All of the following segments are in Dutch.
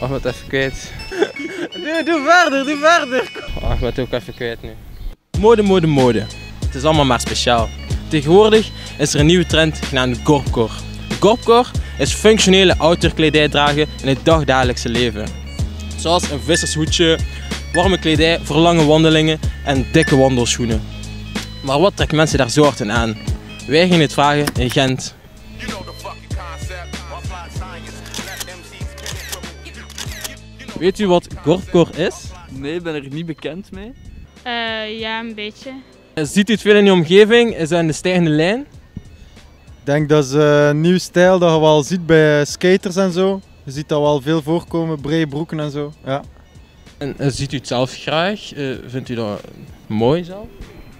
Oh, wat even kwijt. doe, doe verder, doe verder. Het ook even kwijt nu. Mode, mode, mode. Het is allemaal maar speciaal. Tegenwoordig is er een nieuwe trend genaamd gorpcore. Gorpcore is functionele outdoorkledij dragen in het dagdagelijkse leven. Zoals een vissershoedje, warme kledij voor lange wandelingen en dikke wandelschoenen. Maar wat trekt mensen daar zo hard in aan? Wij gingen het vragen in Gent. Weet u wat gorpcore is? Nee, ik ben er niet bekend mee. Uh, ja, een beetje. Ziet u het veel in je omgeving? Is dat in de stijgende lijn? Ik denk dat is een nieuw stijl dat je wel ziet bij skaters en zo. Je ziet dat wel veel voorkomen, brede broeken en zo. Ja. En uh, ziet u het zelf graag? Uh, vindt u dat mooi zelf?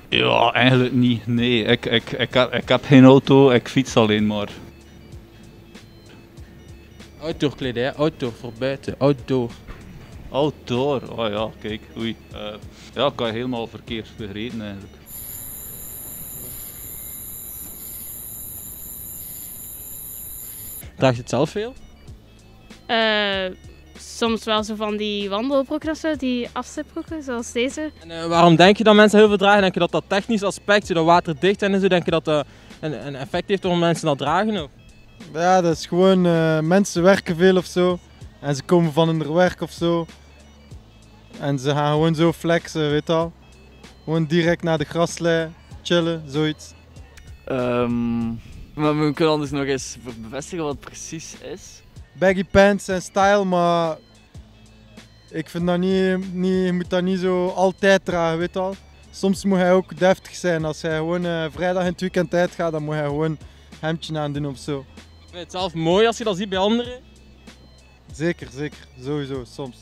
Ja, eigenlijk niet. Nee, ik, ik, ik, ik, ik heb geen auto, ik fiets alleen maar. Outdoor kledij, outdoor voor buiten, outdoor. Outdoor, oh ja, kijk, oei. Uh, ja, ik kan helemaal verkeerd begrepen eigenlijk. Draag je het zelf veel? Uh, soms wel zo van die wandelbroeken of zo, die afzetbroeken zoals deze. En uh, waarom denk je dat mensen heel veel dragen? Denk je dat dat technisch aspect, zo dat waterdicht zijn en zo, denk je dat dat een, een effect heeft om mensen dat dragen? Of? Ja, dat is gewoon, uh, mensen werken veel of zo. En ze komen van hun werk of zo. En ze gaan gewoon zo flexen, weet je al. Gewoon direct naar de graslei, chillen, zoiets. Um, maar we kunnen anders nog eens bevestigen wat het precies is. Baggy pants en style, maar ik vind dat niet, niet, je moet dat niet zo altijd dragen, weet je al. Soms moet hij ook deftig zijn. Als hij gewoon uh, vrijdag in het weekend uitgaat, dan moet hij gewoon hemdje aan doen of zo. Vind je het zelf mooi als je dat ziet bij anderen? Zeker, zeker. Sowieso, soms.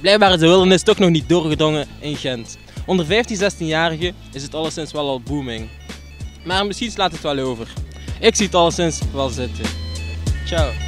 Blijkbaar is de wildernis toch nog niet doorgedrongen in Gent. Onder 15-16-jarigen is het alleszins wel al booming. Maar misschien slaat het wel over. Ik zie het alleszins wel zitten. Ciao.